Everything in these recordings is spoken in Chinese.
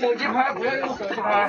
手机拍，不要用手机拍。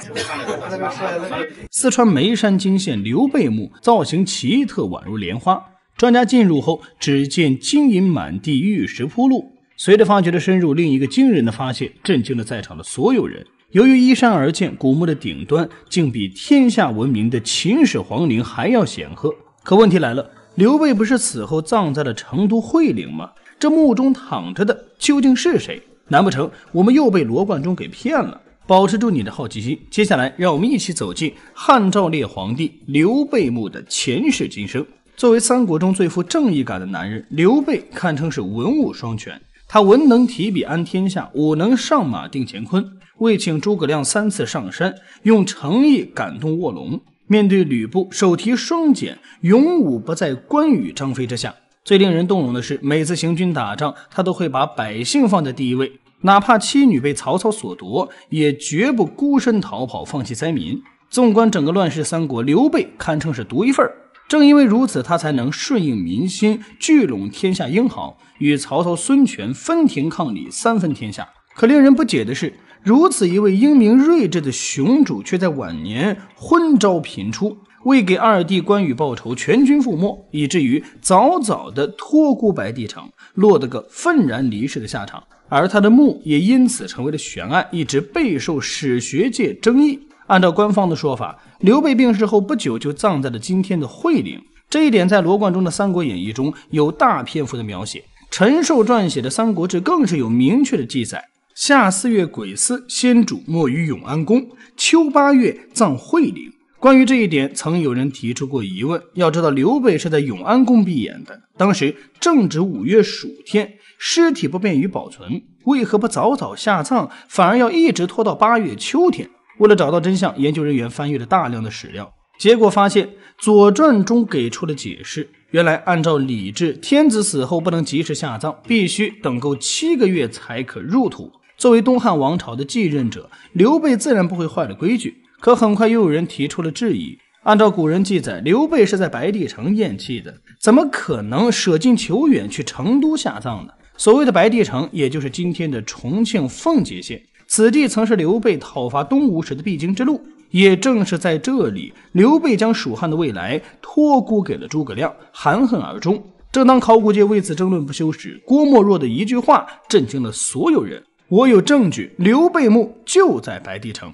四川眉山惊现刘备墓，造型奇特，宛如莲花。专家进入后，只见金银满地，玉石铺路。随着发掘的深入，另一个惊人的发现震惊了在场的所有人。由于依山而建，古墓的顶端竟比天下闻名的秦始皇陵还要显赫。可问题来了，刘备不是死后葬在了成都会陵吗？这墓中躺着的究竟是谁？难不成我们又被罗贯中给骗了？保持住你的好奇心，接下来让我们一起走进汉昭烈皇帝刘备墓的前世今生。作为三国中最富正义感的男人，刘备堪称是文武双全。他文能提笔安天下，武能上马定乾坤。为请诸葛亮三次上山，用诚意感动卧龙。面对吕布，手提双锏，勇武不在关羽、张飞之下。最令人动容的是，每次行军打仗，他都会把百姓放在第一位，哪怕妻女被曹操所夺，也绝不孤身逃跑，放弃灾民。纵观整个乱世三国，刘备堪称是独一份正因为如此，他才能顺应民心，聚拢天下英豪，与曹操、孙权分庭抗礼，三分天下。可令人不解的是，如此一位英明睿智的雄主，却在晚年昏招频出。为给二弟关羽报仇，全军覆没，以至于早早的托孤白帝城，落得个愤然离世的下场。而他的墓也因此成为了悬案，一直备受史学界争议。按照官方的说法，刘备病逝后不久就葬在了今天的会陵，这一点在罗贯中的《三国演义》中有大篇幅的描写，陈寿撰写的《三国志》更是有明确的记载：夏四月癸巳，先主没于永安宫；秋八月葬会陵。关于这一点，曾有人提出过疑问。要知道，刘备是在永安宫闭眼的，当时正值五月暑天，尸体不便于保存，为何不早早下葬，反而要一直拖到八月秋天？为了找到真相，研究人员翻阅了大量的史料，结果发现《左传》中给出了解释。原来，按照礼制，天子死后不能及时下葬，必须等够七个月才可入土。作为东汉王朝的继任者，刘备自然不会坏了规矩。可很快又有人提出了质疑。按照古人记载，刘备是在白帝城咽气的，怎么可能舍近求远去成都下葬呢？所谓的白帝城，也就是今天的重庆奉节县，此地曾是刘备讨伐东吴时的必经之路。也正是在这里，刘备将蜀汉的未来托孤给了诸葛亮，含恨而终。正当考古界为此争论不休时，郭沫若的一句话震惊了所有人。我有证据，刘备墓就在白帝城。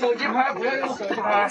手机拍，不要用手机拍。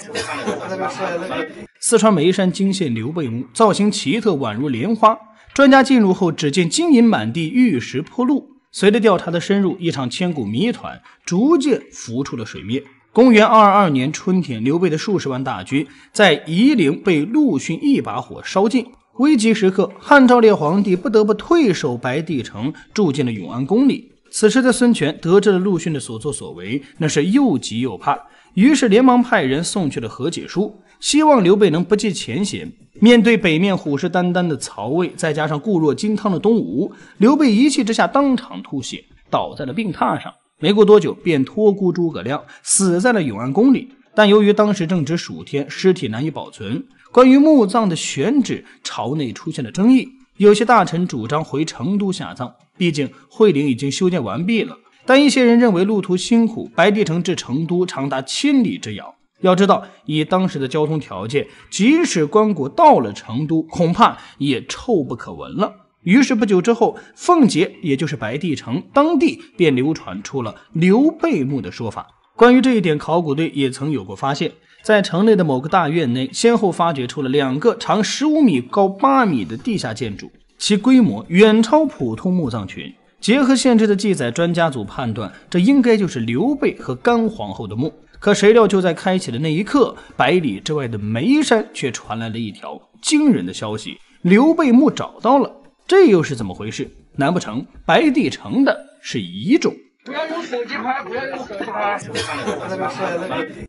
四川眉山惊现刘备墓，造型奇特，宛如莲花。专家进入后，只见金银满地，玉石铺路。随着调查的深入，一场千古谜团逐渐浮出了水面。公元二二二年春天，刘备的数十万大军在夷陵被陆逊一把火烧尽。危急时刻，汉昭烈皇帝不得不退守白帝城，住进了永安宫里。此时的孙权得知了陆逊的所作所为，那是又急又怕，于是连忙派人送去了和解书，希望刘备能不计前嫌。面对北面虎视眈眈的曹魏，再加上固若金汤的东吴，刘备一气之下当场吐血，倒在了病榻上。没过多久，便托孤诸葛亮，死在了永安宫里。但由于当时正值暑天，尸体难以保存，关于墓葬的选址，朝内出现了争议。有些大臣主张回成都下葬，毕竟会陵已经修建完毕了。但一些人认为路途辛苦，白帝城至成都长达千里之遥。要知道，以当时的交通条件，即使关谷到了成都，恐怕也臭不可闻了。于是不久之后，奉节也就是白帝城当地便流传出了刘备墓的说法。关于这一点，考古队也曾有过发现。在城内的某个大院内，先后发掘出了两个长十五米、高八米的地下建筑，其规模远超普通墓葬群。结合现制的记载，专家组判断这应该就是刘备和甘皇后的墓。可谁料，就在开启的那一刻，百里之外的眉山却传来了一条惊人的消息：刘备墓找到了。这又是怎么回事？难不成白帝城的是遗种？不要用手机拍，不要用手机拍。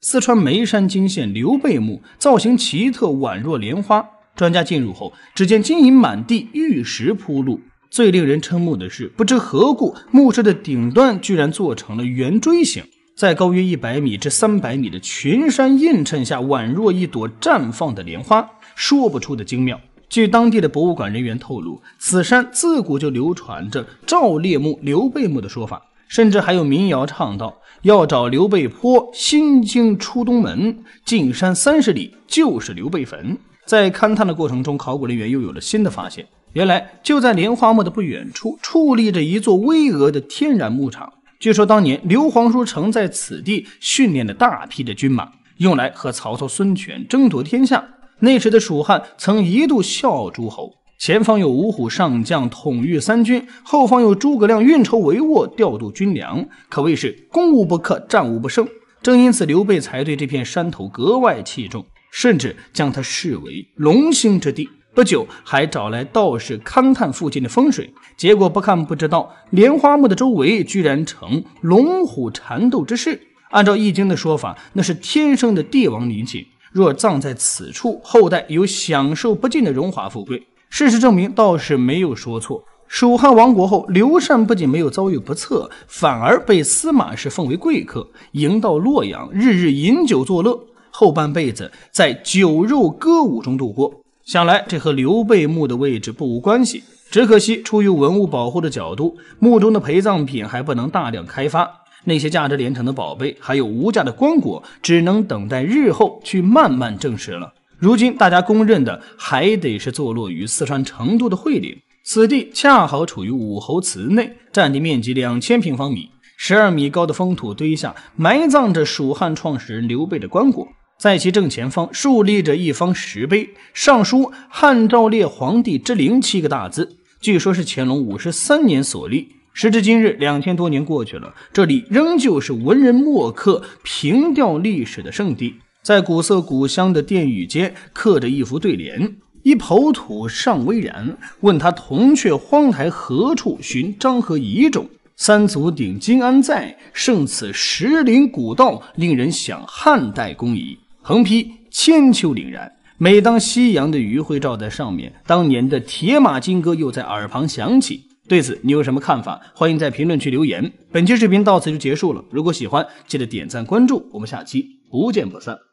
四川眉山惊现刘备墓，造型奇特，宛若莲花。专家进入后，只见金银满地，玉石铺路。最令人瞠目的是，不知何故，墓室的顶端居然做成了圆锥形，在高约一百米至三百米的群山映衬下，宛若一朵绽放的莲花，说不出的精妙。据当地的博物馆人员透露，此山自古就流传着赵烈墓、刘备墓的说法。甚至还有民谣唱道：“要找刘备坡，心经出东门，进山三十里就是刘备坟。”在勘探的过程中，考古人员又有了新的发现。原来就在莲花墓的不远处，矗立着一座巍峨的天然牧场。据说当年刘皇叔曾在此地训练了大批的军马，用来和曹操、孙权争夺天下。那时的蜀汉曾一度笑傲诸侯。前方有五虎上将统御三军，后方有诸葛亮运筹帷幄调度军粮，可谓是攻无不克，战无不胜。正因此，刘备才对这片山头格外器重，甚至将它视为龙兴之地。不久，还找来道士勘探附近的风水，结果不看不知道，莲花墓的周围居然成龙虎缠斗之势。按照易经的说法，那是天生的帝王灵气，若葬在此处，后代有享受不尽的荣华富贵。事实证明，道士没有说错。蜀汉亡国后，刘禅不仅没有遭遇不测，反而被司马氏奉为贵客，迎到洛阳，日日饮酒作乐，后半辈子在酒肉歌舞中度过。想来这和刘备墓的位置不无关系。只可惜，出于文物保护的角度，墓中的陪葬品还不能大量开发，那些价值连城的宝贝，还有无价的棺椁，只能等待日后去慢慢证实了。如今大家公认的，还得是坐落于四川成都的会岭。此地恰好处于武侯祠内，占地面积两千平方米，十二米高的封土堆下埋葬着蜀汉创始人刘备的棺椁，在其正前方竖立着一方石碑，上书“汉昭烈皇帝之陵”七个大字，据说是乾隆五十三年所立。时至今日，两千多年过去了，这里仍旧是文人墨客凭吊历史的圣地。在古色古香的殿宇间，刻着一副对联：“一抔土尚微然，问他铜雀荒台何处寻？张合遗种，三足鼎今安在？胜此石林古道，令人想汉代公仪。”横批：“千秋凛然。”每当夕阳的余晖照在上面，当年的铁马金戈又在耳旁响起。对此，你有什么看法？欢迎在评论区留言。本期视频到此就结束了。如果喜欢，记得点赞关注。我们下期不见不散。